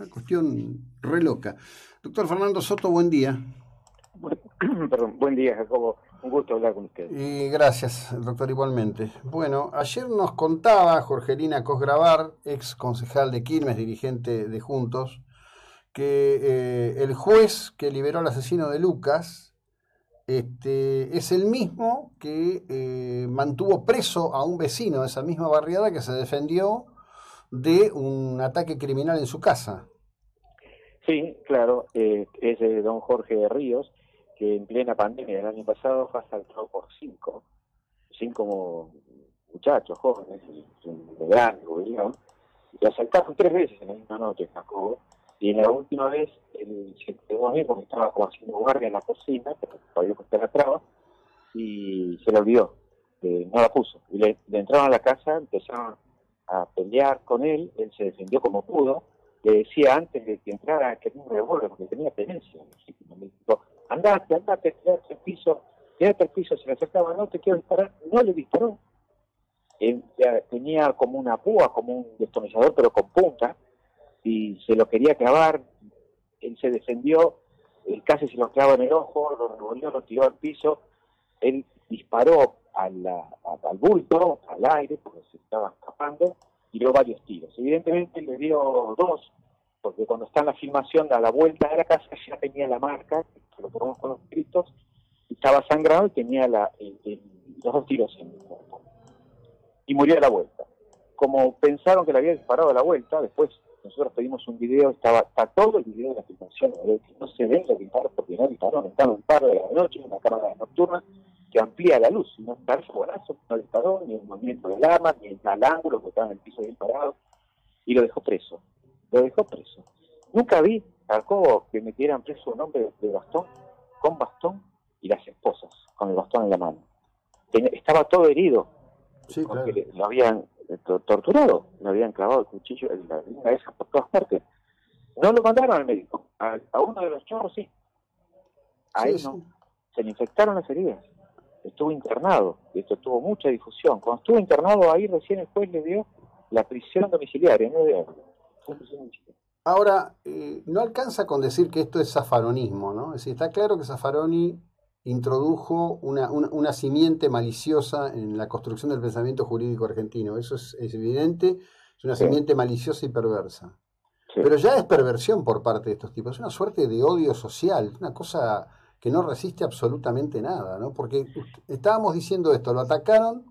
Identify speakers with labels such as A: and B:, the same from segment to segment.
A: Una cuestión re loca. Doctor Fernando Soto, buen día.
B: perdón, buen día, Jacobo. Un gusto hablar con usted.
A: Y gracias, doctor, igualmente. Bueno, ayer nos contaba Jorgelina Cosgravar, ex concejal de Quilmes, dirigente de Juntos, que eh, el juez que liberó al asesino de Lucas este, es el mismo que eh, mantuvo preso a un vecino de esa misma barriada que se defendió de un ataque criminal en su casa.
B: Sí, claro, eh, es de don Jorge de Ríos, que en plena pandemia del año pasado fue asaltado por cinco, cinco muchachos jóvenes, de grande, digamos, y asaltaron tres veces en la misma noche, Jacobo, y en la última vez él se quedó bien porque estaba como haciendo guardia en la cocina, pero todavía que la traba, y se le olvidó, no la puso. Y le, entraron a la casa, empezaron a pelear con él, él se defendió como pudo, le decía antes de que entrara que un revólver porque tenía tenencia, me dijo, andate, andate, quédate al piso, quédate al piso, se le acercaba, no te quiero disparar, no le disparó. tenía como una púa, como un destornillador, pero con punta, y se lo quería clavar, él se defendió, casi se lo clavó en el ojo, lo revolvió, lo tiró al piso, él disparó al bulto, al aire, porque se estaba escapando, tiró varios tiros. Evidentemente le dio dos, porque cuando está en la filmación da la vuelta de la casa ya tenía la marca, lo ponemos con los gritos, estaba sangrado y tenía la, los dos tiros en el cuerpo. Y murió a la vuelta. Como pensaron que le había disparado a la vuelta, después nosotros pedimos un video, estaba está todo el video de la filmación, no se ven los disparos porque no disparó, estaba un par de la noche, una cámara nocturna que amplía la luz, no está el fogonazo, no disparó, ni el movimiento del arma, ni el ángulo que estaba en el piso bien parado, y lo dejó preso lo dejó preso. Nunca vi a que metieran preso un hombre de bastón, con bastón, y las esposas, con el bastón en la mano. estaba todo herido, porque lo habían eh, torturado, lo habían clavado el cuchillo en la cabeza por todas partes. No lo mandaron al médico, a, uno de los chorros sí. Ahí no. Se le infectaron las heridas. Estuvo internado, y esto tuvo mucha difusión. Cuando estuvo internado ahí recién el juez le dio la prisión domiciliaria, no de
A: Ahora, eh, no alcanza con decir que esto es zafaronismo, ¿no? Es decir, está claro que Zaffaroni introdujo una, una, simiente maliciosa en la construcción del pensamiento jurídico argentino. Eso es, evidente, es una simiente maliciosa y perversa. Pero ya es perversión por parte de estos tipos, es una suerte de odio social, una cosa que no resiste absolutamente nada, ¿no? Porque estábamos diciendo esto, lo atacaron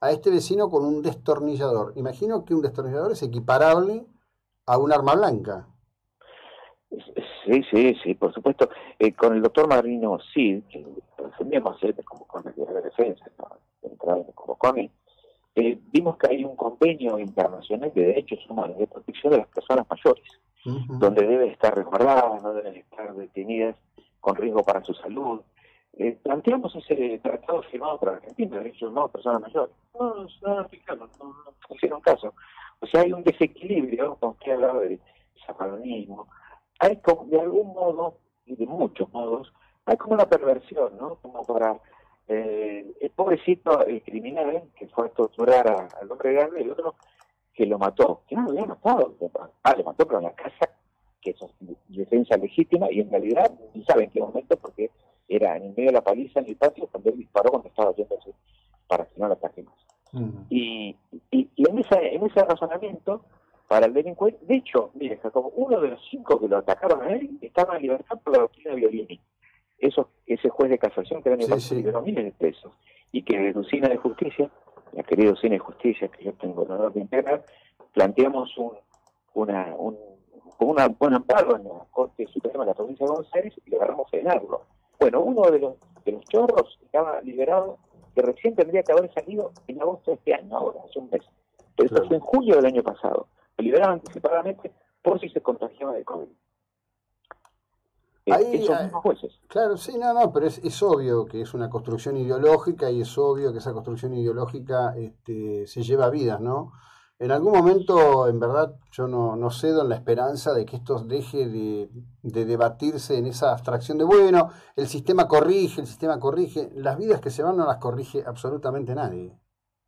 A: a este vecino con un destornillador. Imagino que un destornillador es equiparable a un arma blanca.
B: Sí, sí, sí, por supuesto. Eh, con el doctor Marino Cid, que defendíamos él como con de la defensa, como con eh, vimos que hay un convenio internacional de derechos humanos de protección de las personas mayores, donde deben estar resguardadas, no deben estar detenidas con riesgo para su salud. Eh, planteamos ese tratado firmado por Argentina, de humanos de personas mayores. No, no, no, no, no, no hicieron caso. O sea, hay un desequilibrio, con que hablaba de zapadonismo, hay como, de algún modo, y de muchos modos, hay como una perversión, ¿no? Como para eh, el pobrecito, el criminal, que fue a torturar al hombre grande, el otro que lo mató, que no lo había matado, ah, le mató, pero en la casa, que es defensa legítima, y en realidad no sabe en qué momento, porque era en medio de la paliza en el patio, cuando él disparó cuando estaba yéndose para que no lo ataque más. y, y, en, en ese razonamiento, para el delincuente, de hecho, mire, como uno de los cinco que lo atacaron a él estaba en libertad por la doctrina Violini. Eso, ese juez de casación que era sí, liberó miles de pesos. Y que de Lucina de Justicia, la querida Lucina de Justicia, que yo tengo el honor de integrar, planteamos un, una, un, una, buen amparo en la Corte Suprema de la provincia de Buenos Aires y logramos frenarlo. Bueno, uno de los, de los chorros estaba liberado que recién tendría que haber salido en agosto de este año, ahora, hace un mes. Pero esto fue en julio del año pasado. Lo liberaron anticipadamente por si se contagiaba de COVID.
A: Eh, Ahí, jueces. Claro, sí, no, no, pero es, es, obvio que es una construcción ideológica y es obvio que esa construcción ideológica este, se lleva vidas, ¿no? En algún momento, en verdad, yo no, no cedo en la esperanza de que esto deje de, de, debatirse en esa abstracción de, bueno, el sistema corrige, el sistema corrige. Las vidas que se van no las corrige absolutamente nadie.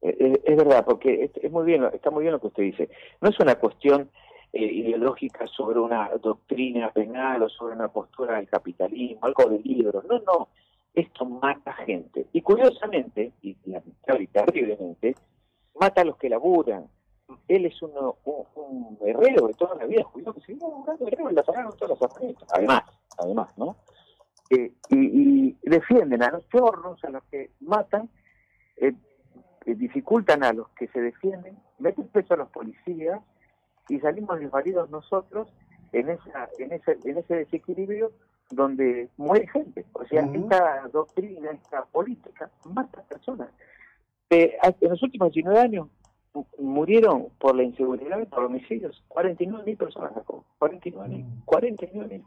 B: Eh, eh, es verdad, porque es muy bien, está muy bien lo que usted dice. No es una cuestión eh, ideológica sobre una doctrina penal o sobre una postura del capitalismo, algo de libros. No, no. Esto mata gente. Y curiosamente, y terriblemente, mata a los que laburan. Él es uno, un, herrero de toda la vida, judío que se viene laburando herrero y la sacaron todas las Además, además, ¿no? Eh, y, defienden a los chorros, a los que matan, eh, eh, dificultan a los que se defienden, meten preso a los policías y salimos desvalidos nosotros en esa en ese en ese desequilibrio donde muere gente. O sea, esta doctrina, esta política mata personas. Eh, en los últimos 19 años murieron por la inseguridad, por homicidios, 49 mil personas, 49 mil, 49 mil.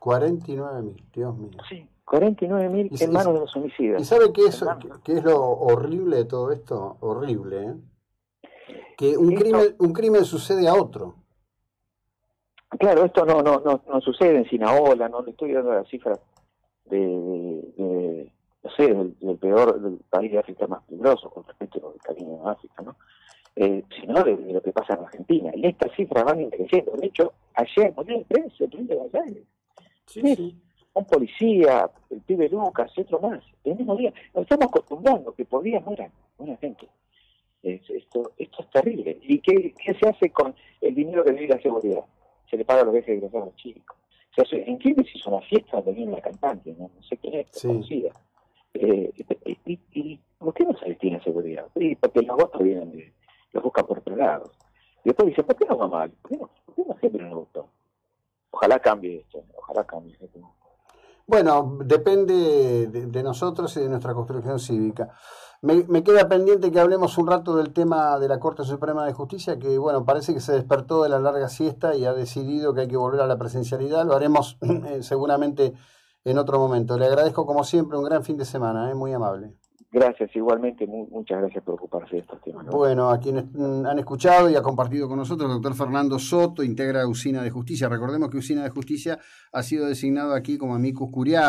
A: 49 mil, Dios mío.
B: Sí, 49 mil en manos de los homicidas.
A: ¿Y sabe qué es, qué es lo horrible de todo esto? Horrible, ¿eh? Que un, crimen, un crimen sucede a otro.
B: Claro, esto no no no, no sucede en Sinaola, no le estoy dando la cifra de, no sé, del, peor, del país de África más peligroso con respecto al cariño de África, ¿no? Eh, sino de, lo que pasa en Argentina. Y estas cifras van creciendo. De hecho, ayer murió el preso, el de. Sí, sí. Un policía, el pibe Lucas y otro más. El mismo día. Nos estamos acostumbrando que por día mueran buena gente. esto, esto es terrible. ¿Y qué, qué se hace con el dinero que vive la seguridad? Se le paga los viajes de los chicos. ¿En qué se hizo una fiesta donde viene la cantante? No, no sé quién es, conocida. Eh, y, y, ¿Por qué no se tiene seguridad? Sí, porque los votos vienen de, los buscan por otro lado. Y después dice, ¿por qué no va mal? ¿Por qué no, por qué no siempre no votó? Ojalá cambie esto, ojalá cambie esto.
A: Bueno, depende de, nosotros y de nuestra construcción cívica. Me, me, queda pendiente que hablemos un rato del tema de la Corte Suprema de Justicia, que bueno, parece que se despertó de la larga siesta y ha decidido que hay que volver a la presencialidad. Lo haremos eh, seguramente en otro momento. Le agradezco como siempre un gran fin de semana, ¿eh? muy amable.
B: Gracias, igualmente, muchas gracias por ocuparse de estos temas.
A: Bueno, a quienes mm, han escuchado y ha compartido con nosotros, el doctor Fernando Soto, integra Usina de Justicia. Recordemos que Usina de Justicia ha sido designado aquí como amicus curiae.